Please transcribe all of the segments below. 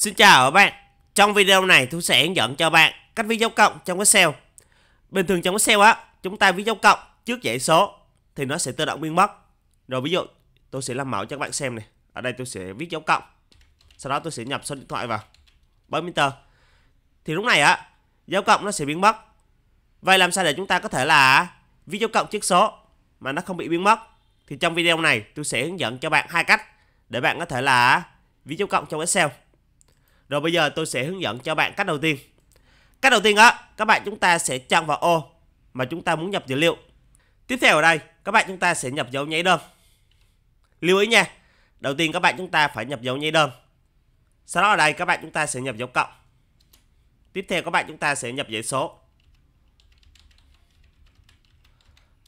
Xin chào các bạn. Trong video này tôi sẽ hướng dẫn cho bạn cách viết dấu cộng trong Excel. Bình thường trong Excel á, chúng ta viết dấu cộng trước dãy số thì nó sẽ tự động biến mất. Rồi ví dụ tôi sẽ làm mẫu cho các bạn xem này. Ở đây tôi sẽ viết dấu cộng. Sau đó tôi sẽ nhập số điện thoại vào. Bấm Enter. Thì lúc này á, dấu cộng nó sẽ biến mất. Vậy làm sao để chúng ta có thể là viết dấu cộng trước số mà nó không bị biến mất? Thì trong video này tôi sẽ hướng dẫn cho bạn hai cách để bạn có thể là viết dấu cộng trong Excel. Rồi bây giờ tôi sẽ hướng dẫn cho bạn cách đầu tiên. Cách đầu tiên á, các bạn chúng ta sẽ chọn vào ô mà chúng ta muốn nhập dữ liệu. Tiếp theo ở đây, các bạn chúng ta sẽ nhập dấu nháy đơn. Lưu ý nha, đầu tiên các bạn chúng ta phải nhập dấu nháy đơn. Sau đó ở đây các bạn chúng ta sẽ nhập dấu cộng. Tiếp theo các bạn chúng ta sẽ nhập dãy số.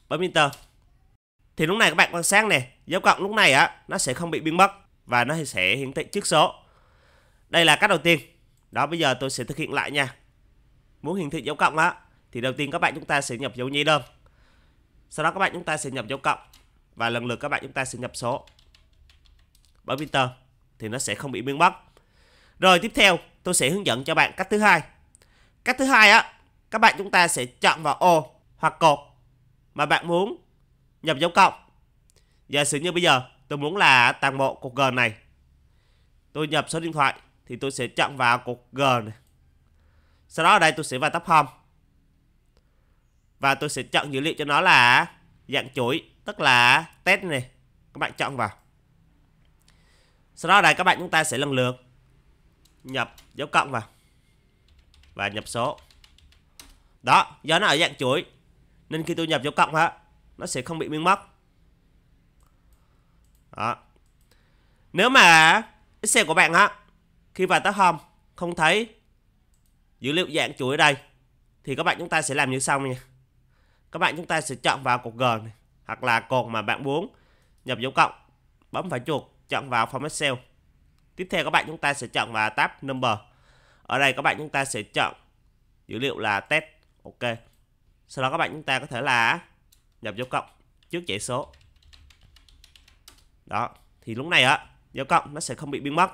Bấm Enter. Thì lúc này các bạn quan sát nè, dấu cộng lúc này á nó sẽ không bị biến mất và nó sẽ hiển thị trước số. Đây là cách đầu tiên. Đó bây giờ tôi sẽ thực hiện lại nha. Muốn hiển thị dấu cộng á thì đầu tiên các bạn chúng ta sẽ nhập dấu nhi đơn. Sau đó các bạn chúng ta sẽ nhập dấu cộng và lần lượt các bạn chúng ta sẽ nhập số. Bấm Enter thì nó sẽ không bị biến mất. Rồi tiếp theo tôi sẽ hướng dẫn cho bạn cách thứ hai. Cách thứ hai á, các bạn chúng ta sẽ chọn vào ô hoặc cột mà bạn muốn nhập dấu cộng. Giả sử như bây giờ tôi muốn là toàn bộ cột G này. Tôi nhập số điện thoại thì tôi sẽ chọn vào cột G này. Sau đó ở đây tôi sẽ vào tab home. Và tôi sẽ chọn dữ liệu cho nó là dạng chuỗi, tức là test này. Các bạn chọn vào. Sau đó ở đây các bạn chúng ta sẽ lần lượt nhập dấu cộng vào và nhập số. Đó, do nó ở dạng chuỗi nên khi tôi nhập dấu cộng ha, nó sẽ không bị biến mất. Đó. Nếu mà Excel của bạn á khi vào tới home không thấy dữ liệu dạng chuỗi ở đây thì các bạn chúng ta sẽ làm như sau nha. Các bạn chúng ta sẽ chọn vào cột G này hoặc là cột mà bạn muốn nhập dấu cộng, bấm phải chuột chọn vào Format Cell. Tiếp theo các bạn chúng ta sẽ chọn vào tab Number. Ở đây các bạn chúng ta sẽ chọn dữ liệu là test. Ok. Sau đó các bạn chúng ta có thể là nhập dấu cộng trước dãy số. Đó, thì lúc này á, dấu cộng nó sẽ không bị biến mất.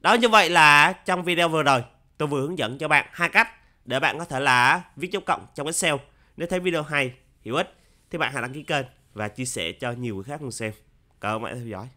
Đó như vậy là trong video vừa rồi tôi vừa hướng dẫn cho bạn hai cách để bạn có thể là viết dấu cộng trong Excel. Nếu thấy video hay, hữu ích thì bạn hãy đăng ký kênh và chia sẻ cho nhiều người khác cùng xem. Cảm ơn bạn đã theo dõi.